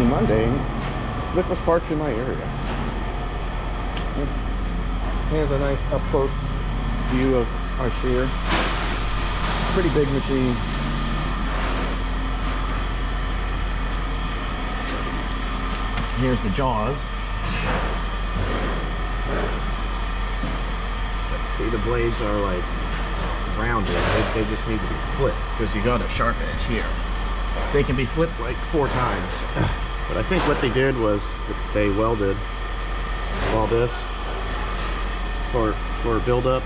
Monday. Look what's parked in my area. Here's a nice up close view of our shear. Pretty big machine. Here's the jaws. See the blades are like rounded. They, they just need to be flipped because you got a sharp edge here. They can be flipped like four times. But I think what they did was they welded all this for for buildup.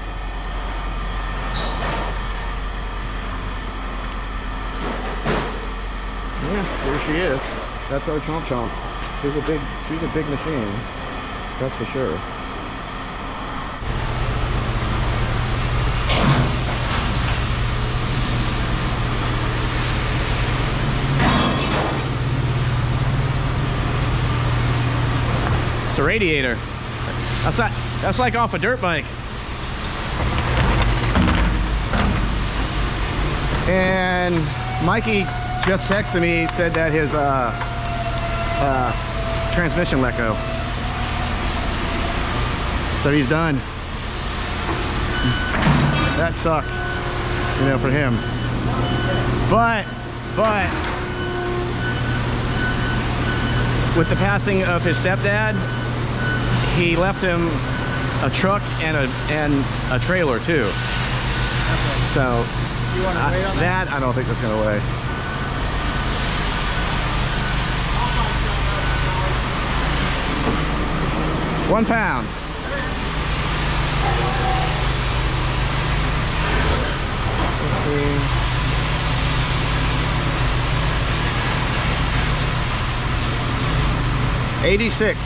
Yes, there she is. That's our chomp chomp. She's a big she's a big machine. That's for sure. It's a radiator. That's not, that's like off a dirt bike. And Mikey just texted me, said that his uh, uh, transmission let go. So he's done. That sucked, you know, for him. But, but, with the passing of his stepdad, he left him a truck and a and a trailer too. So want to I- that? that I don't think that's gonna weigh. One pound. Eighty-six.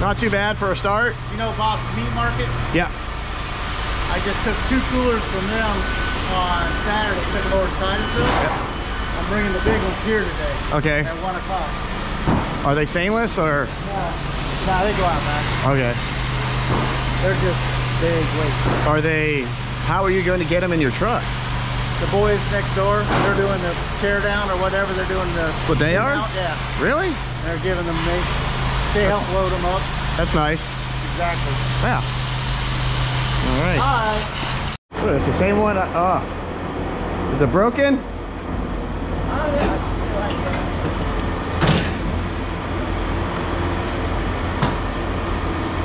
Not too bad for a start. You know Bob's Meat Market? Yeah. I just took two coolers from them on Saturday, took them over to Titusville. Yep. I'm bringing the big ones here today Okay. at 1 o'clock. Are they stainless or? Nah, they go out back. Okay. They're just big weight. Are they? How are you going to get them in your truck? The boys next door, they're doing the tear down or whatever. They're doing the. What they are? Out, yeah. Really? They're giving them, they, they help load them up. That's nice. Exactly. Yeah. All right. Hi. It's the same one. I- Oh. Is it broken? Oh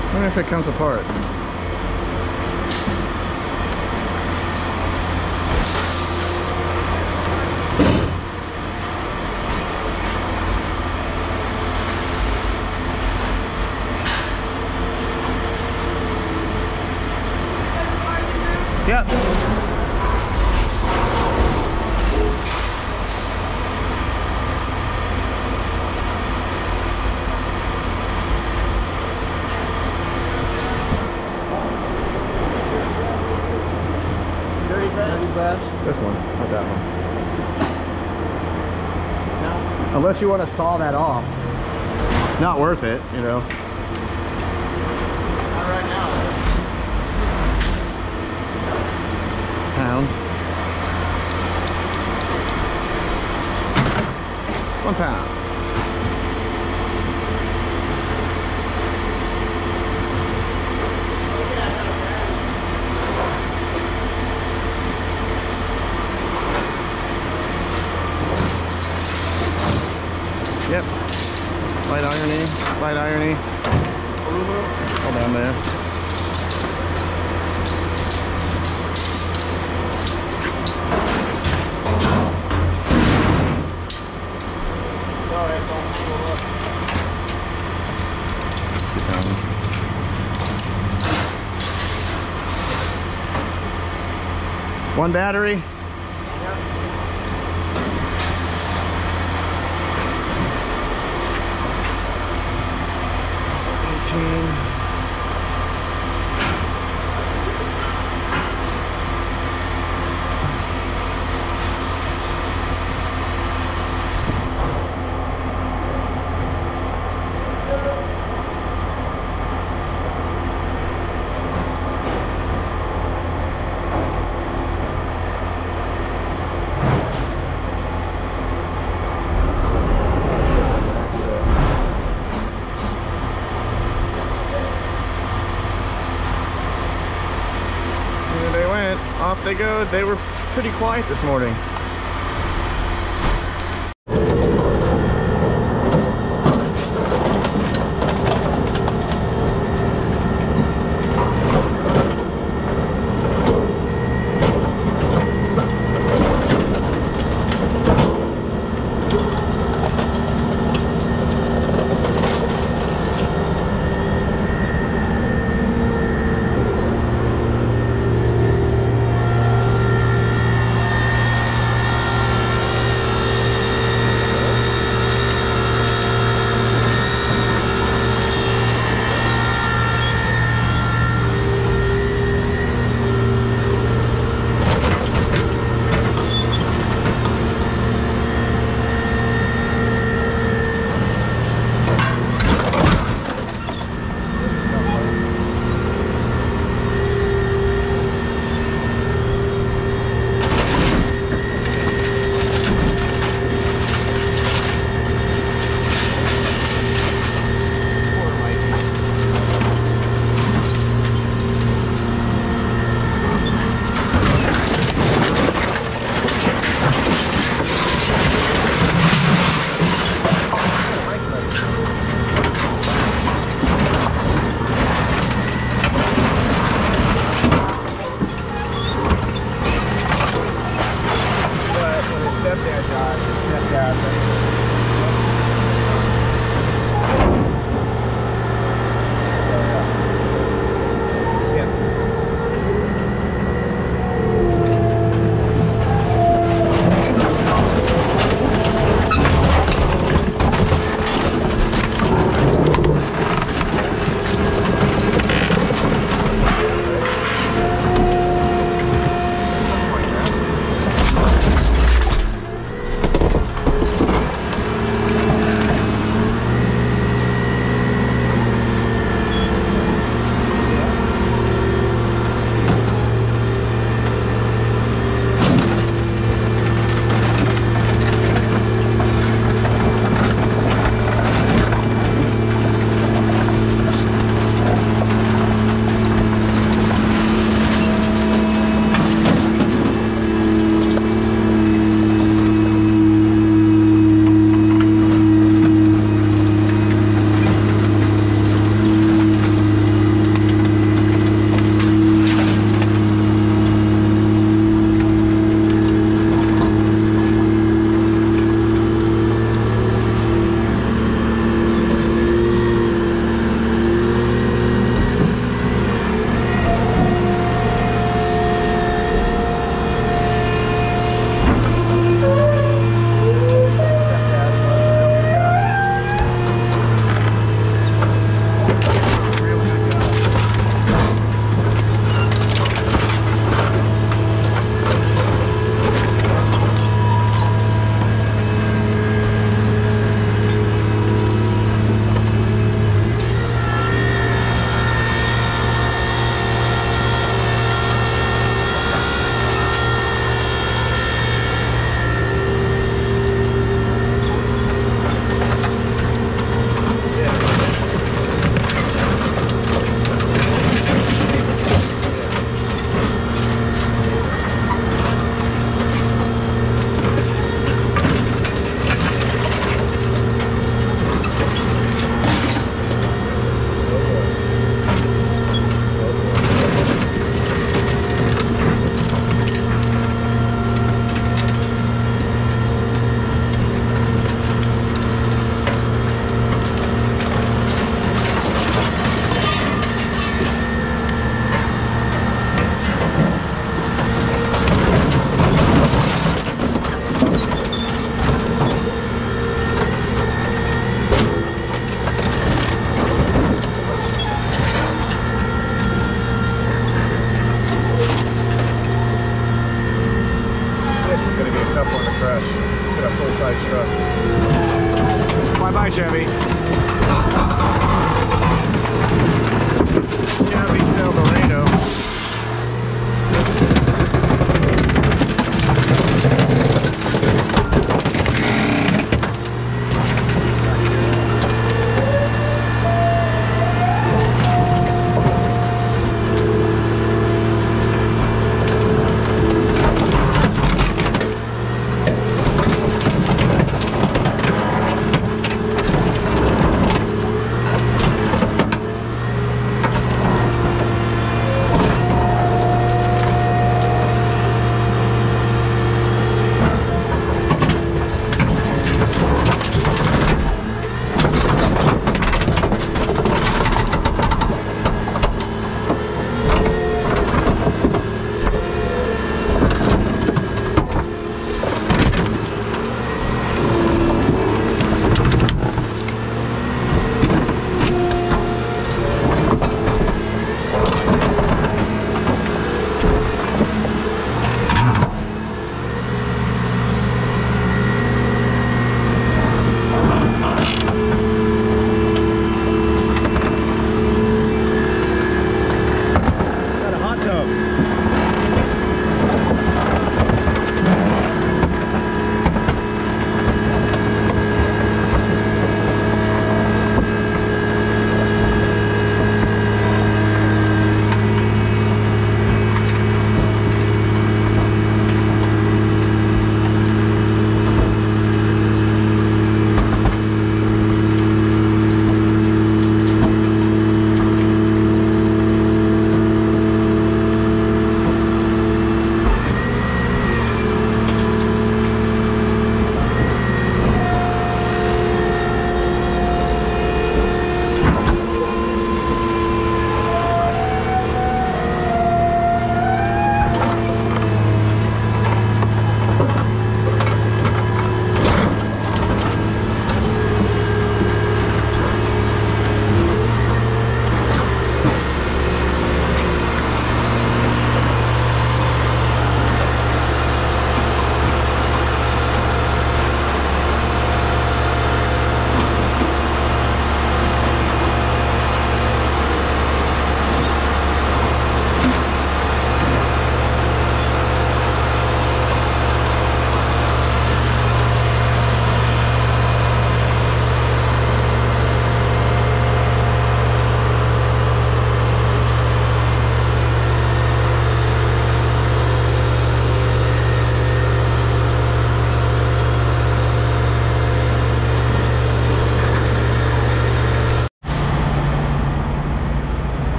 I wonder if it comes apart. Yep. Dirty Bad? This one, not that one. Unless you want to saw that off. Not worth it, you know. Right now. Pound. One pound. Yep. Light irony, light irony. There. One battery. They go. They were pretty quiet this morning.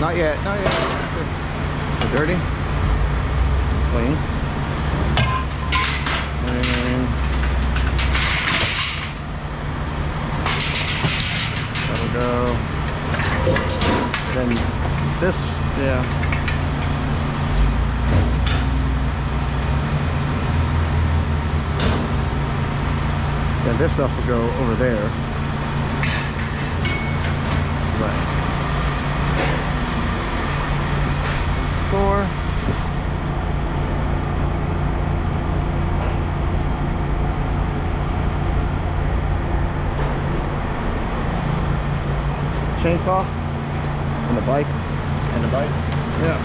Not yet, not yet. That's dirty. It's clean. And that'll go. Then this, yeah. Then this stuff will go over there. Right. Four. Chainsaw and the bikes and the bike. Yeah.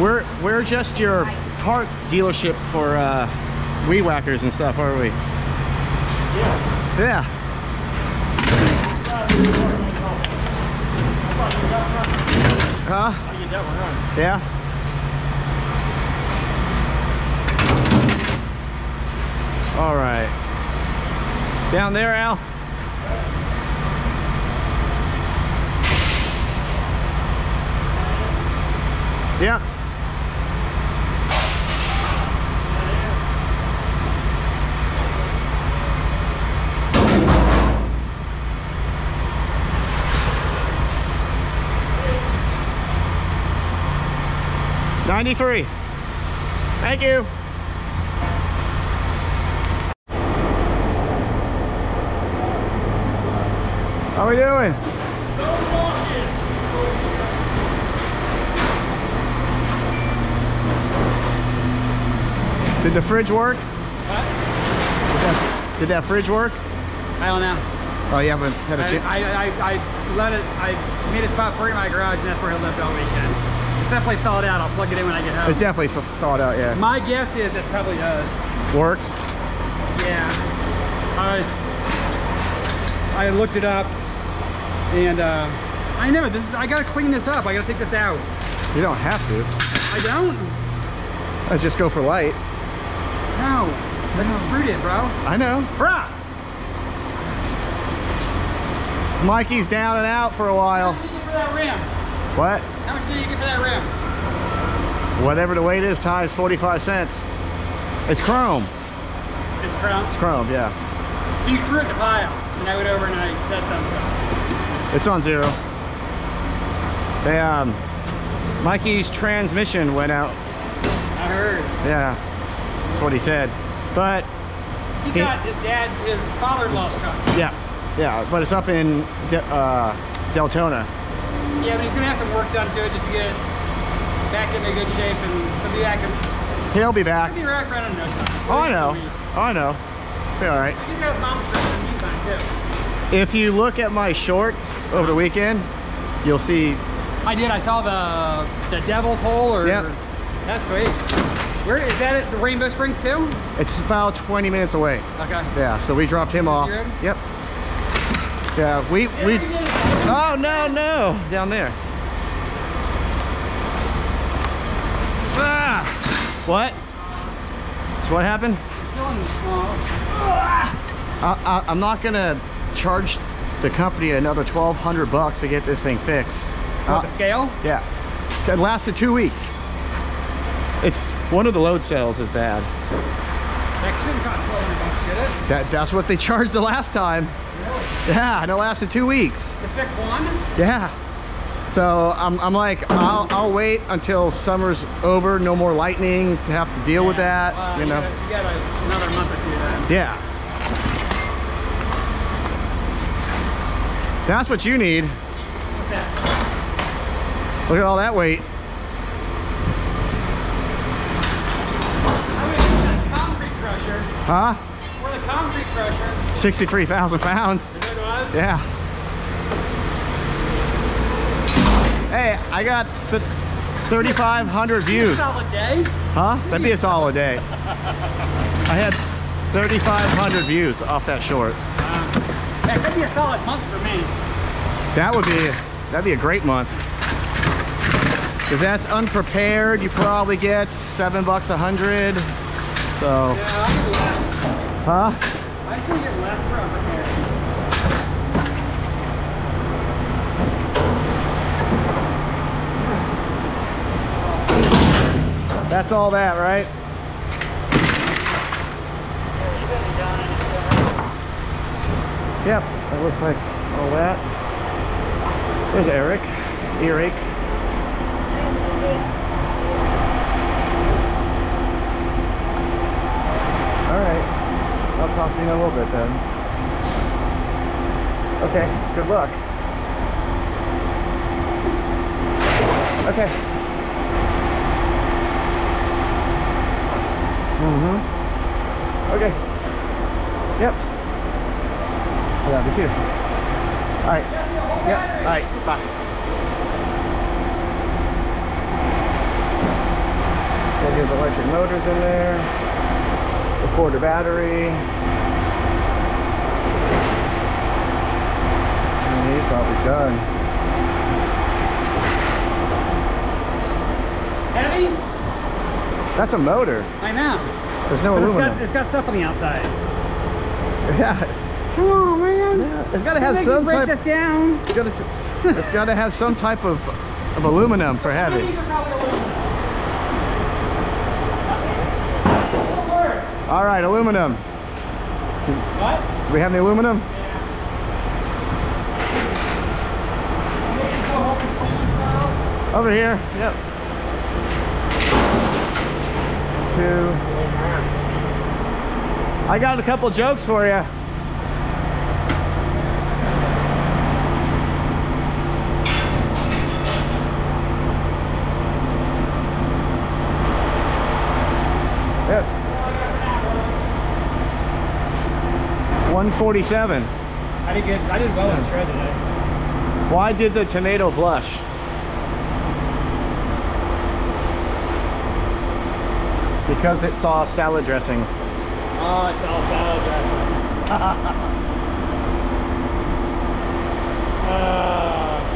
We're we're just your part dealership for uh, weed whackers and stuff, aren't we? Yeah. Yeah. Huh? Yeah. All right. Down there, Al. Yeah. Ninety-three. Thank you. How are we doing? Did the fridge work? What? Did that, did that fridge work? I don't know. Oh, you haven't had a chance? I, I, I let it, I made a spot for it in my garage and that's where it lived all weekend. It's definitely thawed out. I'll plug it in when I get home. It's definitely thawed out, yeah. my guess is it probably does. Works? Yeah. I was, I looked it up and uh, I know this is, I gotta clean this up. I gotta take this out. You don't have to. I don't? Let's just go for light. No. That's what screwed it, bro. I know. Bruh! Mikey's down and out for a while. How much did you get for that rim? What? How much did you get for that rim? Whatever the weight is times 45 cents. It's chrome. It's chrome. It's chrome, yeah. You threw it in the pile and I went over and I said something. It's on zero. They, um, Mikey's transmission went out. I heard. Yeah, that's what he said. But, He's He- got his dad, his father-in-law's truck. yeah, yeah, but it's up in De- uh, Deltona. Yeah, but he's gonna have some work done to it just to get it back into good shape and he'll be back in, He'll be back. he'll be back around in no time. Oh, I know. Oh, I know. Be all right. got his mom's truck in the meantime too. If you look at my shorts over the weekend, you'll see. I did, I saw the the devil's hole or Yep. that's sweet. Where is that at the Rainbow Springs too? It's about 20 minutes away. Okay. Yeah, so we dropped him off. road? Yep. Yeah, we we. Oh no no, down there. Ah! What? So what happened? Killing the smalls. I, I, I'm not gonna charge the company another 1,200 bucks to get this thing fixed. What, Uh, the scale? yeah, it lasted two weeks. It's one of the load cells is bad. That shouldn't cost 1200 bucks, should it? That that's what they charged the last time. Really? Yeah, and it lasted two weeks. To fix one? Yeah. So I'm, I'm like, I'll, I'll wait until summer's over, no more lightning to have to deal with that, Well, you know. Got, you got another month or two then. Yeah. That's what you need. What's that? Look at all that weight. I wish it was a concrete crusher. Huh? The concrete crusher. 63,000 pounds. Is that what it? Yeah. Hey, I got 3,500 views. Solid day. Huh? That'd be a solid day. I had 3,500 views off that short. That could be a solid month for me. That would be, that'd be a great month. Cause that's unprepared. You probably get seven bucks a hundred. So, Yeah, I get less. Huh? I think it left from here. That's all that, right? Yep, that looks like all that. There's Eric, Eric. Talk to you in a little bit then. Okay, good luck. Okay. Mm-hmm. Okay. Yep. I Yeah, me too. All right. Yep. All right. Bye. Got his electric motors in there. The quarter battery. And he's probably done. Heavy? That's a motor. I know. There's no But it's aluminum. got, it's got stuff on the outside. Yeah. Come on, man. It's got to have some break type. this down. It's got to. It's got to have some type of of aluminum for heavy. These are probably aluminum. Good word. All right, aluminum. What? Do we have any aluminum? Over here. Yep. Two. I got a couple jokes for you. Yep. 147. I did good. I did well on shred today. Why did the tomato blush? Because it saw salad dressing. Oh, it saw salad dressing. uh,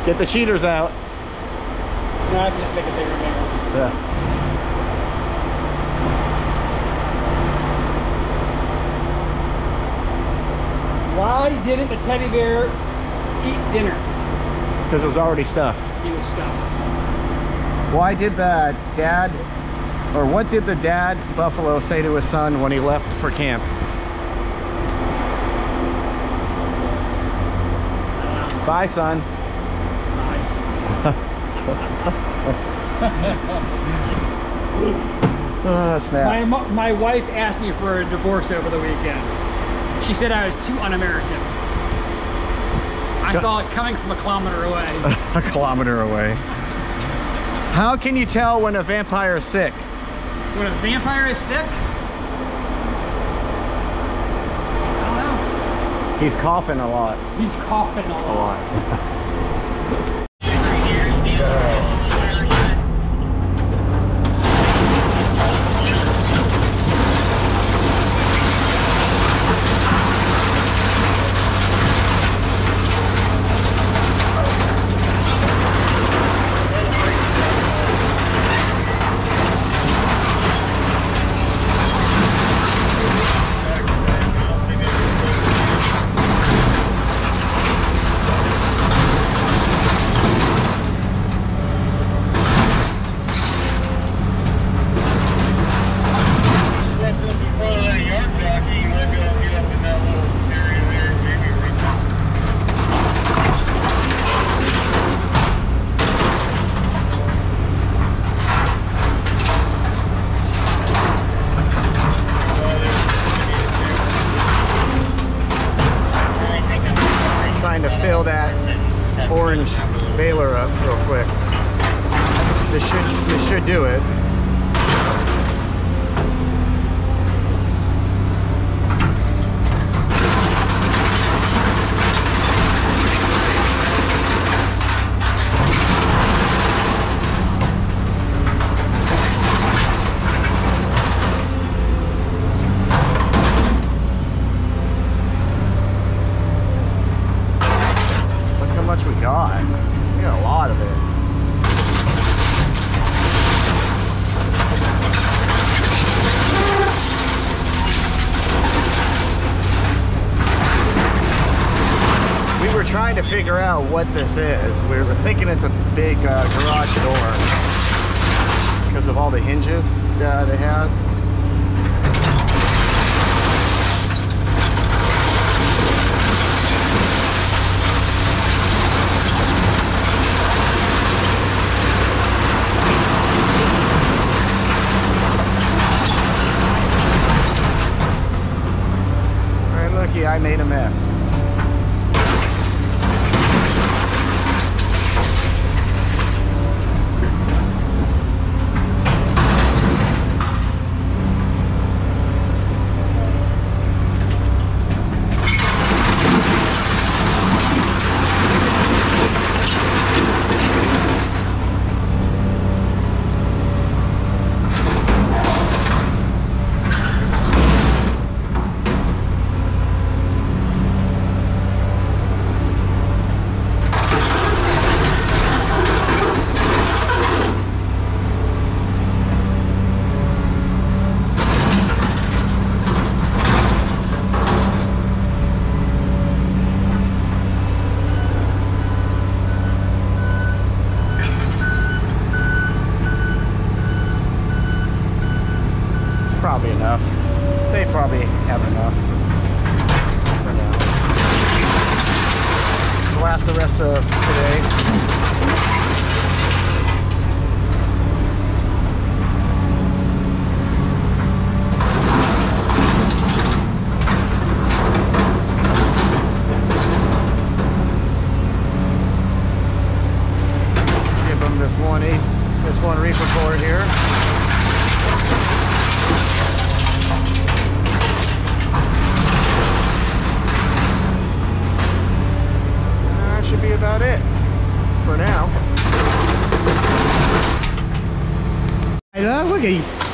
Get the cheaters out. no, I can just make it bigger bigger. Yeah. Why didn't the teddy bear eat dinner? Because it was already stuffed. He was stuffed. Why did the dad, or what did the dad buffalo say to his son when he left for camp? Bye, son. Oh, snap. My, my wife asked me for a divorce over the weekend. She said I was too un-American. I Go- saw it coming from a kilometer away. a kilometer away. How can you tell when a vampire is sick? When a vampire is sick, I don't know. He's coughing a lot. He's coughing a A lot. lot. Trying to fill that orange baler up real quick. This should this should do it. Look how much we got. We got a lot of it. We were trying to figure out this is. We were thinking it's a big uh, garage door because of all the hinges.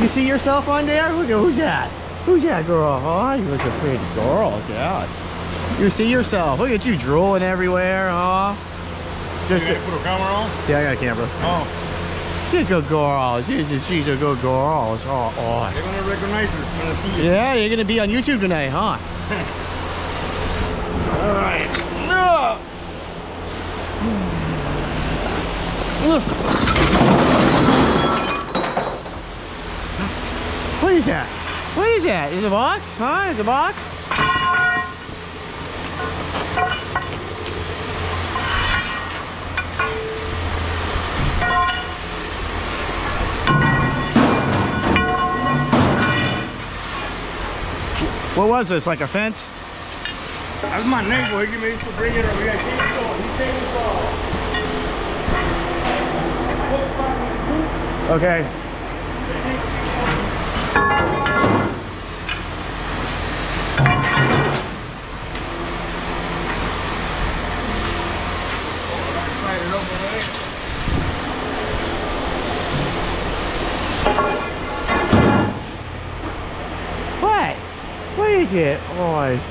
You. You see yourself on there? Look at who's that? Who's that girl? Oh, you look a pretty girl, yeah. You see yourself. Look at you drooling everywhere, huh? Just, put a camera on? yeah, I got a camera. Oh, She's a good girl. She's a, she's a good girl. Oh, oh. they're gonna recognize her when they see you. Yeah, you're gonna be on YouTube tonight, huh? All right. No. What is that? What is that? Is it a box? Huh? Is it a box? What was this? Like a fence? That's my neighbor. He me to bring it over here. Keep it going. He take it off. Okay. What? What is it? Oh, it's,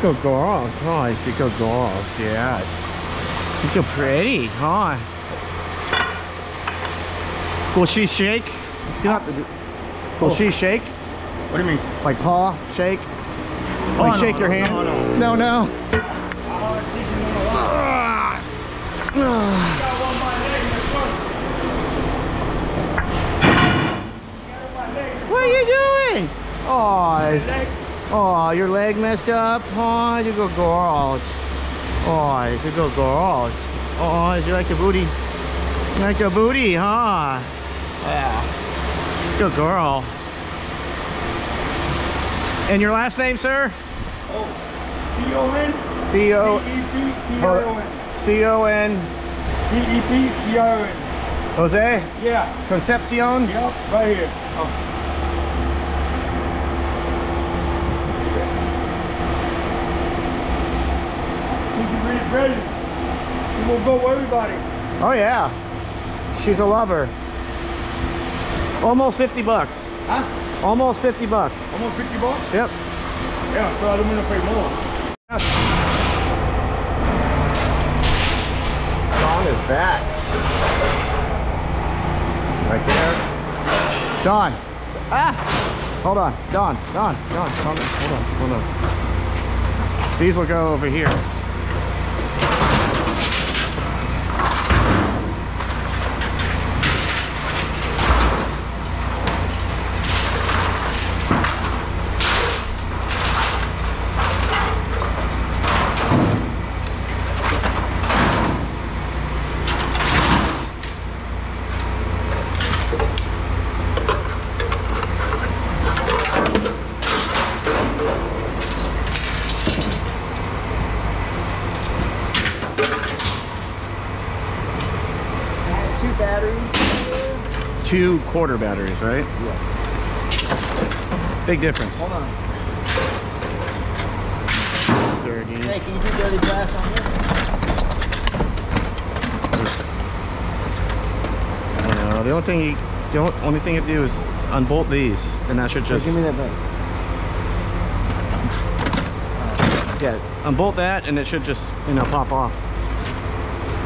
it's a girls. Oh, it's a girls. Yeah. It's so pretty, huh? Will she shake? You don't have to do- Will Oh. she shake? What do you mean? Like paw, shake? Oh, like no, shake your no, hand? no, no. no. What are you doing? Oh, oh, your leg messed up? Oh, you good girl. Oh, it's a good girl. Oh, you like your booty? You like your booty, huh? Yeah. Good girl. And your last name, sir? Oh, C-O-N? C-O- C-E-P-C-I-O-N. C-O-N C-E-P-C-I-O-N. Jose Yeah. Concepcion? Yep. Right here. Oh. Think you really ready? You will go everybody. Oh yeah. She's a lover. Almost 50 bucks. Huh? Almost 50 bucks. Almost 50 bucks? Yep. Yeah, so I don't want to pay more. Dawn is back. Right there. Dawn. Ah! Hold on. Dawn. Dawn. Dawn. Hold on. Hold on. Hold on. These will go over here. Batteries. Two quarter batteries, right? Yeah. Big difference. Hold on. Sturdy. Hey, can you do dirty glass on this? Know, the only thing you, the only, only thing you do is unbolt these, and that should just Give me that back. yeah, unbolt that, and it should just you know pop off.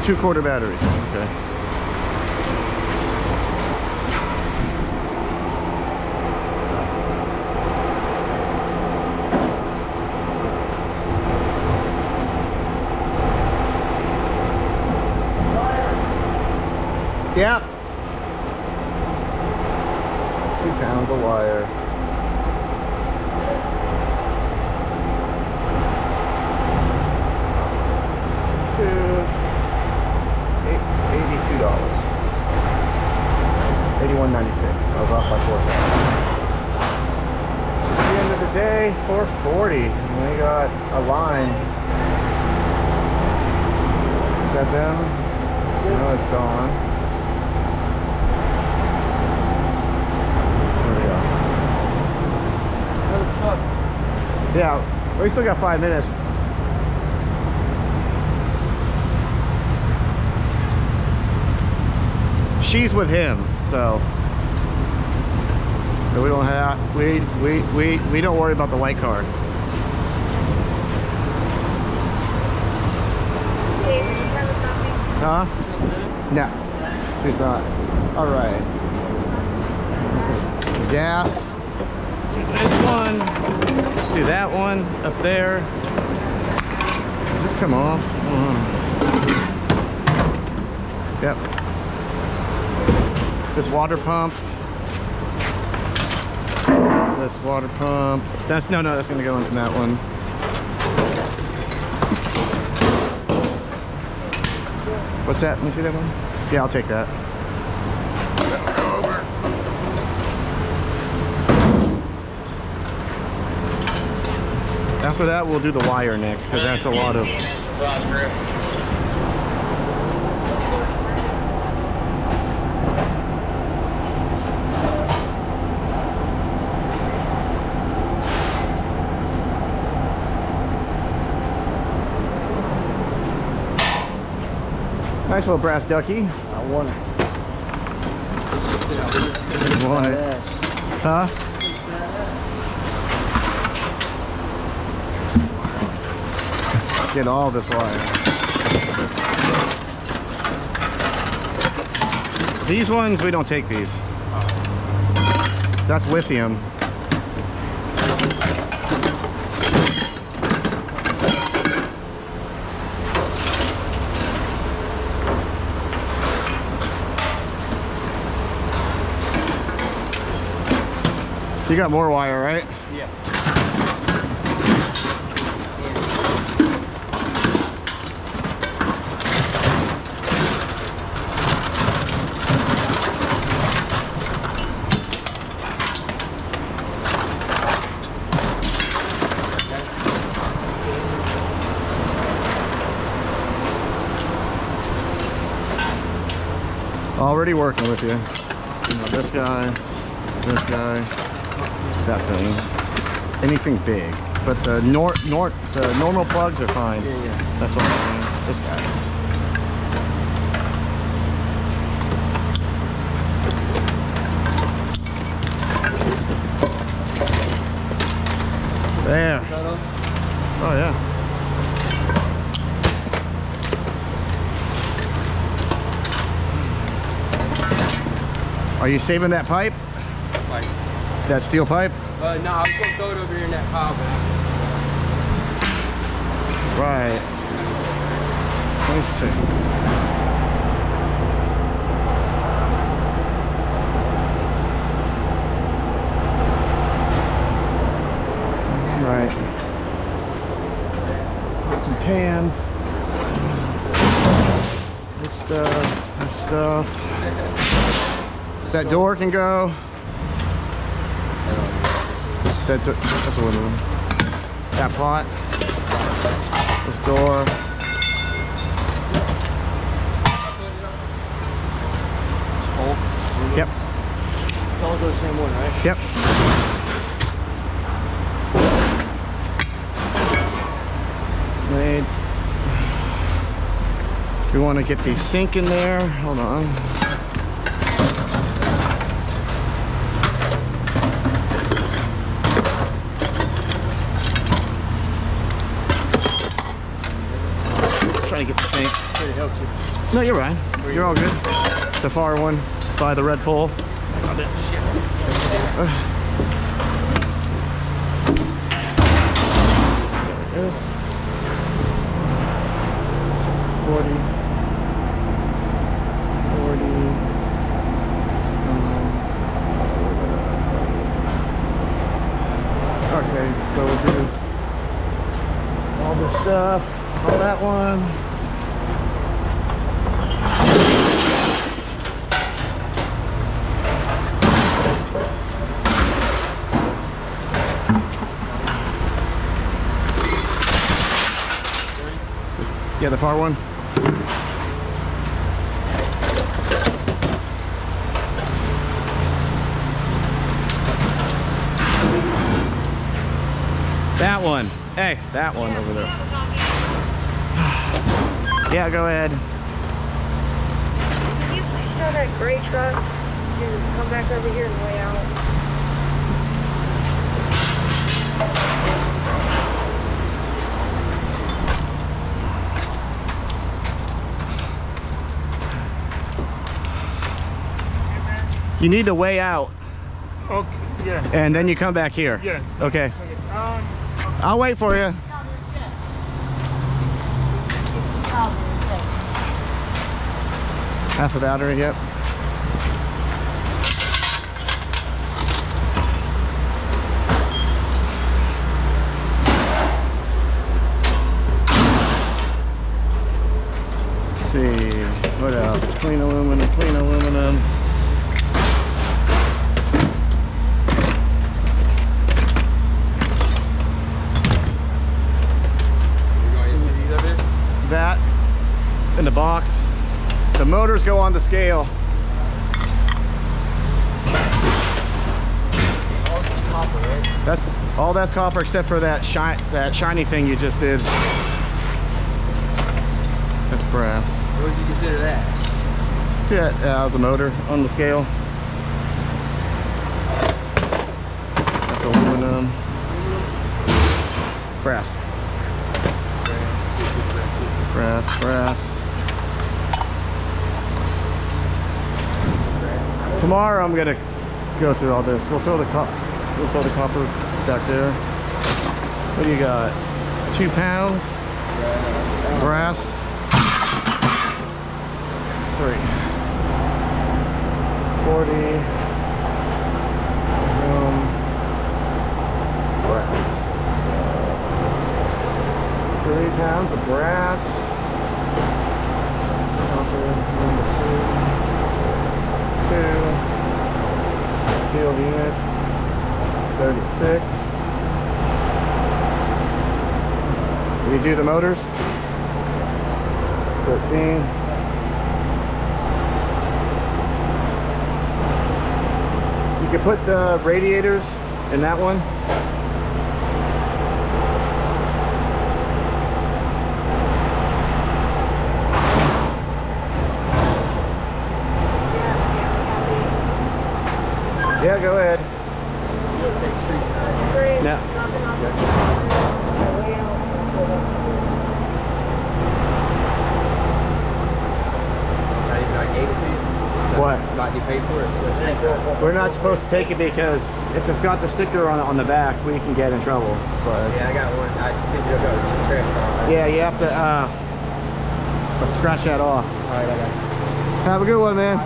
Two quarter batteries. Okay. Yep. Two pounds of wire. Two. Eight, eighty-two dollars. Eighty-one ninety-six. I was off by four cents. At the end of the day, four forty. And we got a line. Is that them? No, it's gone. There we go. Another truck. Yeah, we still got five minutes. She's with him, so so we don't have we we we we don't worry about the white card. Huh? No, she's not. All right. Gas. Let's do this one. Let's do that one up there. Does this come off? Mm. Yep. This water pump. This water pump. That's no, no. That's gonna go into that one. What's that? Let me see that one. Yeah, I'll take that. After that, we'll do the wire next because that's a lot of. Nice little brass ducky. I want it. It? Huh? Get all this wire. These ones, we don't take these. That's lithium. You got more wire, right? Yeah. Already working with you. You know, this guy, this guy, that thing. Anything big. But the nor nor the normal plugs are fine. Yeah, yeah. That's all I'm saying. This guy. There. Oh yeah. Are you saving that pipe? That steel pipe? uh, no, I was gonna throw it over here in that pile, Right. 26. Right. Get some pans. This stuff, this stuff. That door can go. That, that's a window. That pot. This door. Bolts. Yep. It's all goes the same one, right? Yep. Wait. We want to get the sink in there. Hold on. you. No, you're right. You're, you're all good. The far one by the red pole. Oh, shit. Uh. 40. The far one. That one. Hey, that one over there. Yeah, go ahead. Can you please that gray truck to come back over here and lay out? You need to weigh out Okay, yeah, and then you come back here. yeah. Okay. Okay. Um, I'll wait for you. Half a battery, yep. Let's see, what else? Clean aluminum, clean aluminum. You going to see these up here? that in the box. Go on the scale. That's all that's copper except for that shine that shiny thing you just did. That's brass. What would you consider that? That uh, as a motor on the scale. That's aluminum. Brass. Brass, brass. Tomorrow I'm gonna go through all this. We'll throw the we'll throw the copper back there. What do you got? Two pounds? Brass. Three. Forty. Um, brass. Three pounds of brass. Copper two. Two. Sealed units. 36. We do the motors. 13. You can put the radiators in that one. Yeah, go ahead. Great. No. Nothing on the way out. Not even I gave it to you? What? Not get paid for it? So it's street side. We're not supposed to take it because if it's got the sticker on on the back, we can get in trouble. Yeah, I got one. I picked it up out of the trash can. yeah, you have to uh, scratch that off. Alright, I got it. Have a good one, man.